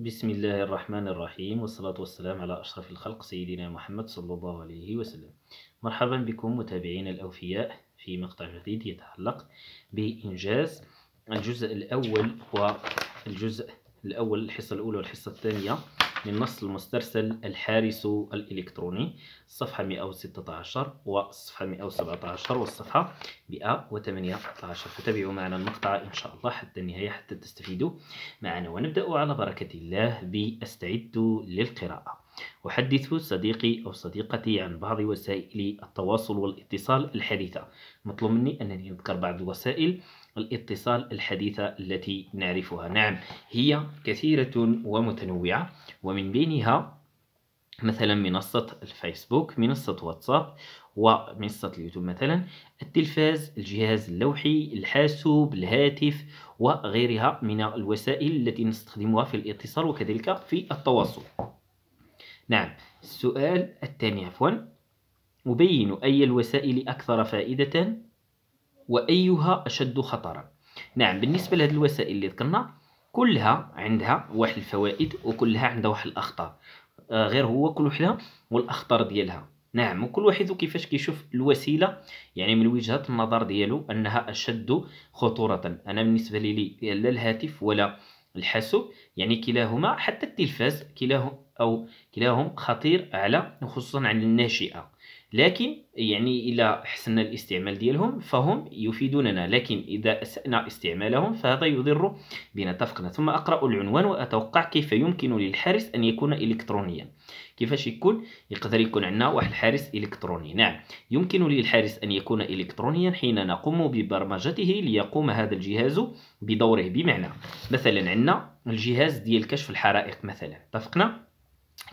بسم الله الرحمن الرحيم والصلاة والسلام على أشرف الخلق سيدنا محمد صلى الله عليه وسلم. مرحبا بكم متابعينا الأوفياء في مقطع جديد يتعلق بإنجاز الجزء الأول والجزء الأول الحصة الأولى والحصة الثانية. من نص المسترسل الحارس الإلكتروني الصفحة 116 والصفحة 117 والصفحة 118 فتابعوا معنا المقطع إن شاء الله حتى النهاية حتى تستفيدوا معنا. ونبدأ على بركة الله بأستعد للقراءة. أحدث صديقي أو صديقتي عن بعض وسائل التواصل والاتصال الحديثة. مطلوب مني أنني أذكر بعض الوسائل الاتصال الحديثة التي نعرفها. نعم هي كثيرة ومتنوعة. ومن بينها مثلا منصة الفيسبوك منصة واتساب ومنصة اليوتيوب مثلا التلفاز الجهاز اللوحي الحاسوب الهاتف وغيرها من الوسائل التي نستخدمها في الاتصال وكذلك في التواصل. نعم السؤال الثاني عفوا. أبين أي الوسائل أكثر فائدة؟ وأيها أشد خطرا؟ نعم بالنسبة لهذه الوسائل اللي ذكرنا كلها عندها واحد الفوائد وكلها عندها واحد الأخطار. آه غير هو كل وحدة والأخطار ديالها. نعم وكل واحد كيفاش كيشوف الوسيلة يعني من وجهة النظر ديالو أنها أشد خطورة. أنا بالنسبة لي لا الهاتف ولا الحاسوب يعني كلاهما حتى التلفاز كلاهم أو كلاهم خطير على خصوصا عن الناشئة. لكن يعني إذا حسنا الاستعمال ديالهم فهم يفيدوننا لكن إذا أسأنا استعمالهم فهذا يضر بنا اتفقنا ثم أقرأ العنوان وأتوقع كيف يمكن للحارس أن يكون إلكترونيا. كيفاش يكون؟ يقدر يكون عندنا واحد الحارس إلكتروني. نعم يمكن للحارس أن يكون إلكترونيا حين نقوم ببرمجته ليقوم هذا الجهاز بدوره. بمعنى مثلا عندنا الجهاز ديال كشف الحرائق مثلا. اتفقنا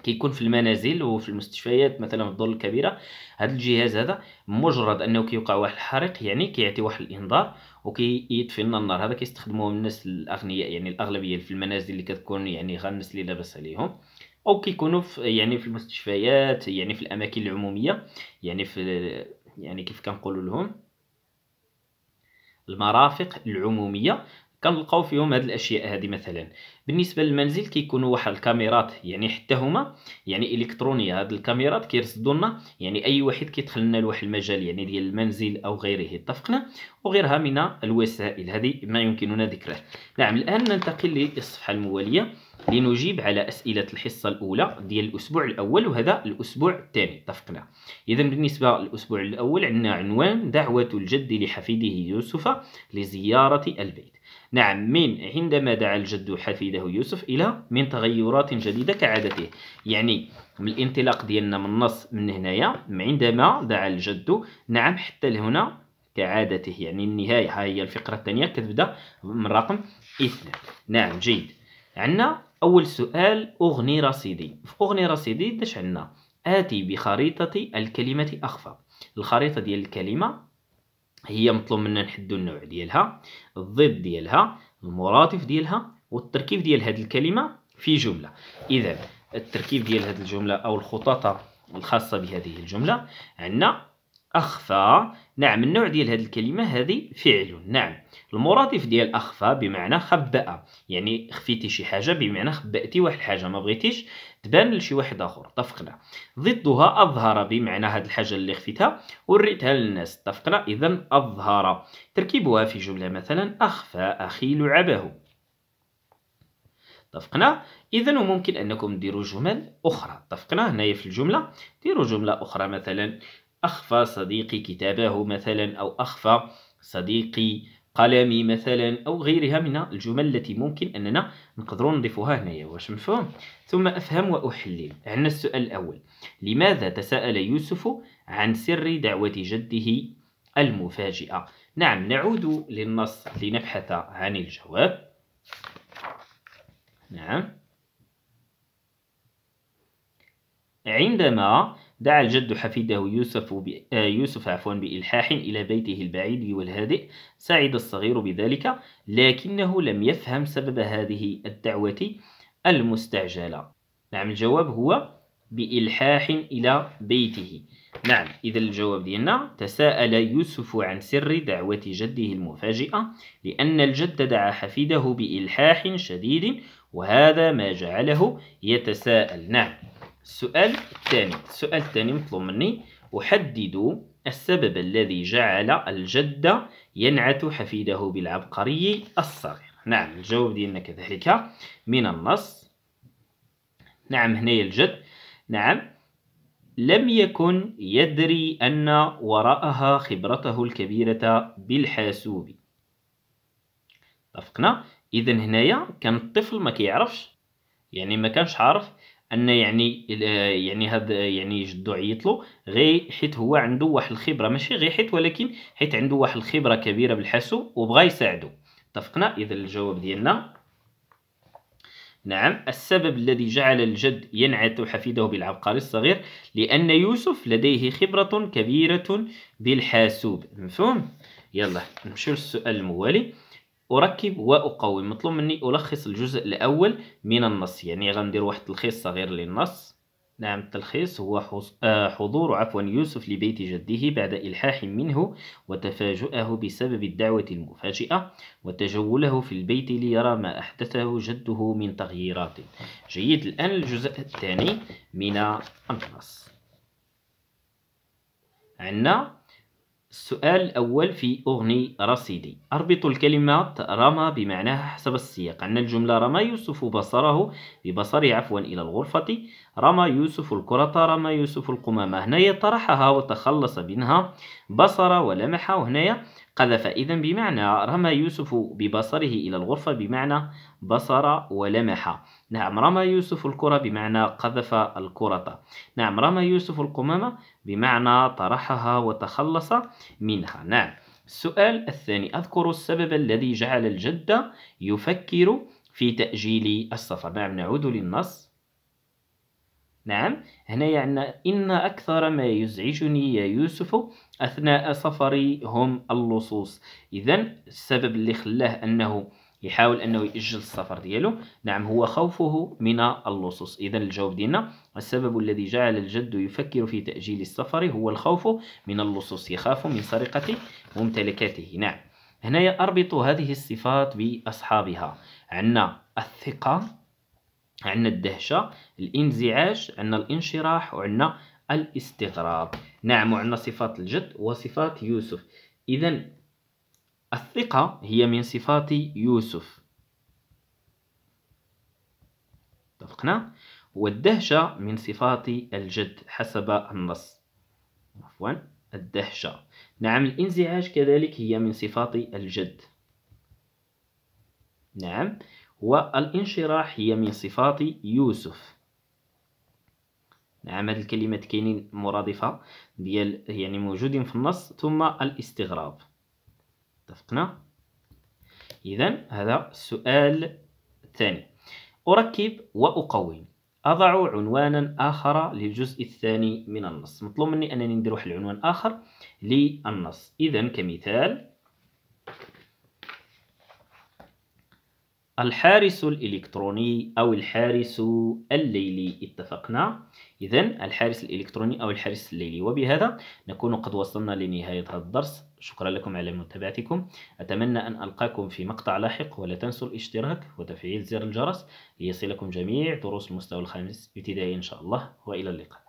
كيكون في المنازل وفي المستشفيات مثلا في الدور الكبيرة. هذا الجهاز هذا مجرد أنه كيوقع واحد الحريق يعني كيعطي واحد الإنذار وكيطفي لنا النار. هذا كيستخدموه الناس الأغنياء يعني الأغلبية في المنازل اللي كتكون يعني غير الناس اللي لاباس عليهم. أو كيكونوا في يعني في المستشفيات يعني في الأماكن العمومية يعني في يعني كيف كنقولوا لهم المرافق العمومية. كنلقاو فيهم هاد الأشياء هذه مثلا. بالنسبة للمنزل كيكونوا واحد الكاميرات يعني حتى هما يعني الكترونيه هاد الكاميرات كيرصدوا لنا يعني أي واحد كيدخل لنا لواحد المجال يعني ديال المنزل أو غيره اتفقنا؟ وغيرها من الوسائل. هذه ما يمكننا ذكره. نعم الآن ننتقل للصفحة الموالية. لنجيب على أسئلة الحصة الأولى ديال الأسبوع الأول وهذا الأسبوع الثاني. اتفقنا؟ إذا بالنسبة للأسبوع الأول عندنا عنوان دعوة الجد لحفيده يوسف لزيارة البيت. نعم من عندما دعا الجد حفيده يوسف إلى من تغيرات جديدة كعادته. يعني من الانطلاق ديالنا من النص من هنايا عندما دعا الجد نعم حتى لهنا كعادته. يعني النهاية ها هي الفقرة الثانية كتبدأ من رقم اثنان. نعم جيد. عندنا أول سؤال أغني رصيدي. في أغني رصيدي داش عندنا آتي بخريطة الكلمة أخفى. الخريطة ديال الكلمة هي مطلوب منا نحدو النوع ديالها الضد ديالها المرادف ديالها والتركيب ديال هذه الكلمة في جملة. اذا التركيب ديال هذه الجملة أو الخطط الخاصة بهذه الجملة عندنا أخفى. نعم النوع ديال هذه الكلمة هذه فعل. نعم المرادف ديال أخفى بمعنى خبأ. يعني خفيتي شي حاجة بمعنى خبأتي واحد الحاجة ما بغيتيش تبان لشي واحد آخر. اتفقنا. ضدها أظهر بمعنى هذه الحاجة اللي خفيتها وريتها للناس. اتفقنا. إذا أظهر. تركيبها في جملة مثلا أخفى أخي لعبه. اتفقنا. اذا ممكن أنكم ديروا جمل أخرى. اتفقنا. هنايا في الجملة ديروا جملة أخرى مثلا أخفى صديقي كتابه مثلا أو أخفى صديقي قلمي مثلا أو غيرها من الجمل التي ممكن أننا نقدرون نضيفها هنايا واش مفهوم؟ ثم أفهم وأحلل. عندنا السؤال الأول. لماذا تساءل يوسف عن سر دعوة جده المفاجئة؟ نعم نعود للنص لنبحث عن الجواب. نعم. عندما دعا الجد حفيده يوسف ب... آه، يوسف عفوا بإلحاح إلى بيته البعيد والهادئ سعد الصغير بذلك لكنه لم يفهم سبب هذه الدعوة المستعجلة. نعم الجواب هو بإلحاح إلى بيته. نعم إذا الجواب ديالنا تساءل يوسف عن سر دعوة جده المفاجئة لأن الجد دعا حفيده بإلحاح شديد وهذا ما جعله يتساءل. نعم. السؤال الثاني. السؤال الثاني مطلوب مني. أحدد السبب الذي جعل الجد ينعت حفيده بالعبقري الصغير. نعم الجواب ديالنا كذلك. من النص. نعم هنا الجد. نعم. لم يكن يدري أن وراءها خبرته الكبيرة بالحاسوب. اتفقنا؟ إذا هنايا كان الطفل ما كيعرفش يعني ما كانش عارف أن يعني يعني هذا يعني جدو عيط له غير حيت هو عنده واحد الخبرة ماشي غير حيت ولكن حيت عنده واحد الخبرة كبيرة بالحاسوب وبغى يساعده اتفقنا؟ إذا الجواب ديالنا. نعم السبب الذي جعل الجد ينعت حفيده بالعبقري الصغير لأن يوسف لديه خبرة كبيرة بالحاسوب. مفهوم؟ يلا نمشيو للسؤال الموالي. أركب وأقوم مطلوب مني ألخص الجزء الأول من النص. يعني غندير واحد التلخيص صغير للنص. نعم التلخيص هو آه، حضور عفوا يوسف لبيت جده بعد إلحاح منه وتفاجؤه بسبب الدعوة المفاجئة وتجوله في البيت ليرى ما أحدثه جده من تغييرات. جيد. الآن الجزء الثاني من النص. عندنا السؤال الأول في أغني رصيدي. أربط الكلمات رمى بمعناها حسب السياق. أن الجملة رمى يوسف بصره ببصره عفوا إلى الغرفة. رمى يوسف الكرة رمى يوسف القمامة. هنا طرحها وتخلص منها بصر ولمح وهنا قذف. إذا بمعنى رمى يوسف ببصره إلى الغرفة بمعنى بصر ولمح. نعم رمى يوسف الكرة بمعنى قذف الكرة. نعم رمى يوسف القمامة بمعنى طرحها وتخلص منها. نعم السؤال الثاني. أذكر السبب الذي جعل الجد يفكر في تأجيل السفر نعم نعود للنص. نعم. هنا يعني إن أكثر ما يزعجني يا يوسف أثناء سفري هم اللصوص. إذا السبب اللي خلاه أنه يحاول أنه يأجل السفر ديالو نعم هو خوفه من اللصوص. إذا الجواب ديالنا السبب الذي جعل الجد يفكر في تأجيل السفر هو الخوف من اللصوص. يخاف من سرقة ممتلكاته. نعم. هنا أربط هذه الصفات بأصحابها. عندنا الثقة عندنا الدهشة الانزعاج عندنا الانشراح وعندنا الاستغراب نعم وعندنا صفات الجد وصفات يوسف. إذا الثقة هي من صفات يوسف. اتفقنا؟ والدهشة من صفات الجد حسب النص. عفوا الدهشة. نعم الانزعاج كذلك هي من صفات الجد. نعم. والانشراح هي من صفات يوسف. نعم هذه الكلمات كاينين مرادفة ديال يعني موجودين في النص ثم الاستغراب. اتفقنا؟ إذا هذا السؤال الثاني أركب وأقوم. أضع عنوانا آخر للجزء الثاني من النص. مطلوب مني أنني ندير واحد العنوان آخر للنص. إذا كمثال الحارس الإلكتروني أو الحارس الليلي اتفقنا؟ إذا الحارس الإلكتروني أو الحارس الليلي. وبهذا نكون قد وصلنا لنهاية هذا الدرس. شكرا لكم على متابعتكم. أتمنى أن ألقاكم في مقطع لاحق ولا تنسوا الاشتراك وتفعيل زر الجرس ليصلكم جميع دروس المستوى الخامس ابتدائي إن شاء الله. وإلى اللقاء.